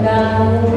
Wow.